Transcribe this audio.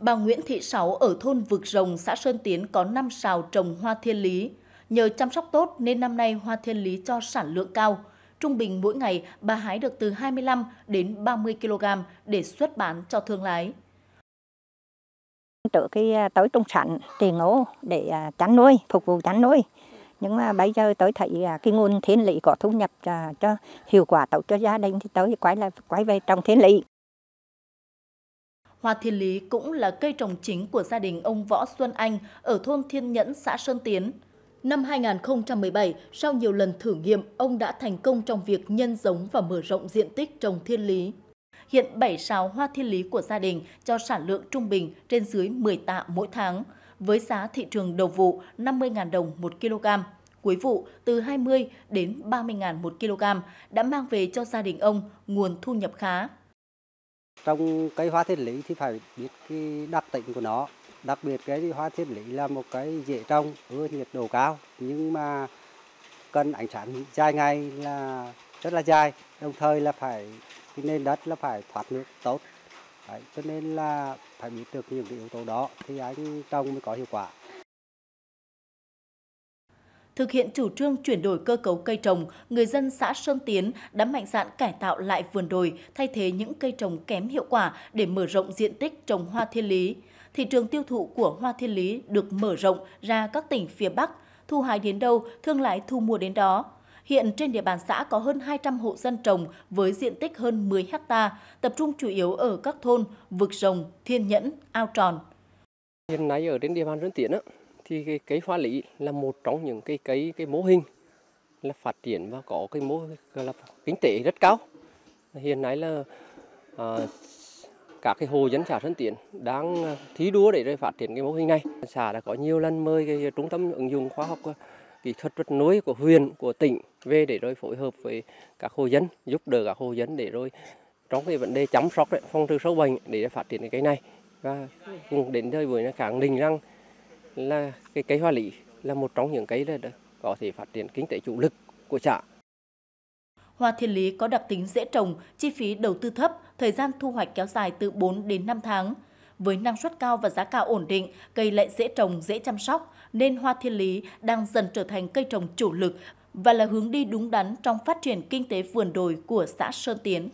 Bà Nguyễn Thị Sáu ở thôn Vực Rồng, xã Sơn Tiến có 5 sào trồng hoa thiên lý. Nhờ chăm sóc tốt nên năm nay hoa thiên lý cho sản lượng cao. Trung bình mỗi ngày bà hái được từ 25 đến 30 kg để xuất bán cho thương lái. Trước khi à, tới trung sản tiền ngô để à, chăn nuôi, phục vụ chăn nuôi. Nhưng mà bây giờ tới thấy à, cái nguồn thiên lý có thu nhập cho, cho hiệu quả tốt cho gia đình thì tới quay lại quay về trồng thiên lý. Hoa thiên lý cũng là cây trồng chính của gia đình ông Võ Xuân Anh ở thôn Thiên Nhẫn, xã Sơn Tiến. Năm 2017, sau nhiều lần thử nghiệm, ông đã thành công trong việc nhân giống và mở rộng diện tích trồng thiên lý. Hiện 7 sào hoa thiên lý của gia đình cho sản lượng trung bình trên dưới 10 tạ mỗi tháng, với giá thị trường đầu vụ 50.000 đồng một kg. Cuối vụ từ 20 đến 30.000 một kg đã mang về cho gia đình ông nguồn thu nhập khá. Trong cây hoa thiên lý thì phải biết cái đặc tính của nó. Đặc biệt cái hoa thiên lý là một cái dễ trồng, ưa nhiệt độ cao, nhưng mà cần ánh sáng dài ngày là rất là dài, đồng thời là phải cái nền đất là phải thoát nước tốt. Đấy, cho nên là phải biết được những cái yếu tố đó thì anh trồng mới có hiệu quả. Thực hiện chủ trương chuyển đổi cơ cấu cây trồng, người dân xã Sơn Tiến đã mạnh dạn cải tạo lại vườn đồi, thay thế những cây trồng kém hiệu quả để mở rộng diện tích trồng hoa thiên lý. Thị trường tiêu thụ của hoa thiên lý được mở rộng ra các tỉnh phía Bắc, thu hái đến đâu, thương lái thu mua đến đó. Hiện trên địa bàn xã có hơn 200 hộ dân trồng với diện tích hơn 10 ha, tập trung chủ yếu ở các thôn Vực Rồng, Thiên Nhẫn, Ao Tròn. Hiện nay ở trên địa bàn Sơn Tiến thì cái cây hoa lý là một trong những cái cây cái mô hình là phát triển và có cái mô là kinh tế rất cao. Hiện nay là à, các cái hồ dân xã Sơn Tiến đang à, thí đua để rồi phát triển cái mô hình này. Xã đã có nhiều lần mời cái trung tâm ứng dụng khoa học à, kỹ thuật vật nuôi của huyện, của tỉnh về để rồi phối hợp với các hộ dân, giúp đỡ các hộ dân để rồi trong cái vấn đề chăm sóc phòng trừ sâu bệnh để phát triển cái cây này và cùng đến thời buổi khẳng định rằng là cái cây hoa lý là một trong những cây là có thể phát triển kinh tế chủ lực của xã. Hoa thiên lý có đặc tính dễ trồng, chi phí đầu tư thấp, thời gian thu hoạch kéo dài từ 4 đến 5 tháng. Với năng suất cao và giá cả ổn định, cây lại dễ trồng, dễ chăm sóc, nên hoa thiên lý đang dần trở thành cây trồng chủ lực và là hướng đi đúng đắn trong phát triển kinh tế vườn đồi của xã Sơn Tiến.